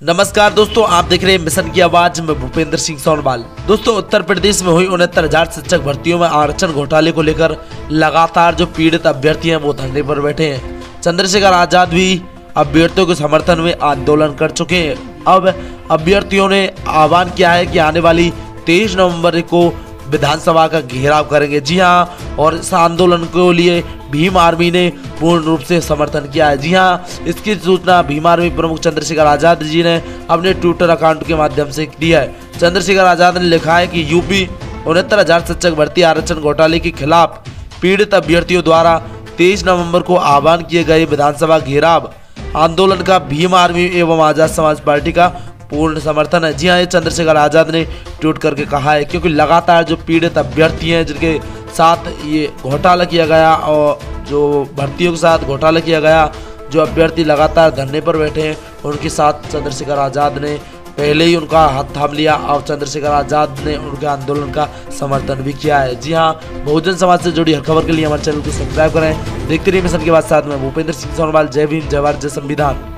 नमस्कार दोस्तों, आप देख रहे हैं मिशन की आवाज़, में भूपेंद्र सिंह सोनवाल। दोस्तों, उत्तर प्रदेश में हुई उनहत्तर हज़ार शिक्षक भर्तियों में आरक्षण घोटाले को लेकर लगातार जो पीड़ित अभ्यर्थी हैं, वो धरने पर बैठे हैं। चंद्रशेखर आज़ाद भी अभ्यर्थियों के समर्थन में आंदोलन कर चुके हैं। अब अभ्यर्थियों ने आह्वान किया है कि आने वाली तेईस नवंबर को विधानसभा का घेराव करेंगे। जी हाँ और इस आंदोलन के लिए भीम आर्मी ने पूर्ण रूप से समर्थन किया है। जी हाँ इसकी सूचना भीम आर्मी प्रमुख चंद्रशेखर आज़ाद जी ने अपने ट्विटर अकाउंट के माध्यम से दी है। चंद्रशेखर आज़ाद ने लिखा है कि यूपी उनहत्तर हज़ार शिक्षक भर्ती आरक्षण घोटाले के खिलाफ पीड़ित अभ्यर्थियों द्वारा तेईस नवंबर को आह्वान किए गए विधानसभा घेराव। आंदोलन का भीम आर्मी एवं आज़ाद समाज पार्टी का पूर्ण समर्थन है। जी हाँ ये चंद्रशेखर आज़ाद ने ट्वीट करके कहा है, क्योंकि लगातार जो पीड़ित अभ्यर्थी हैं, जिनके साथ ये घोटाला किया गया और जो भर्तियों के साथ घोटाला किया गया, जो अभ्यर्थी लगातार धरने पर बैठे हैं, उनके साथ चंद्रशेखर आज़ाद ने पहले ही उनका हाथ थाम लिया और चंद्रशेखर आज़ाद ने उनके आंदोलन का समर्थन भी किया है। जी हाँ बहुजन समाज से जुड़ी हर खबर के लिए हमारे चैनल को सब्सक्राइब करें। देखते रहिए मिशन के बाद साथ में भूपेंद्र सिंह सोनवाल। जय भीम, जय भारत, जय संविधान।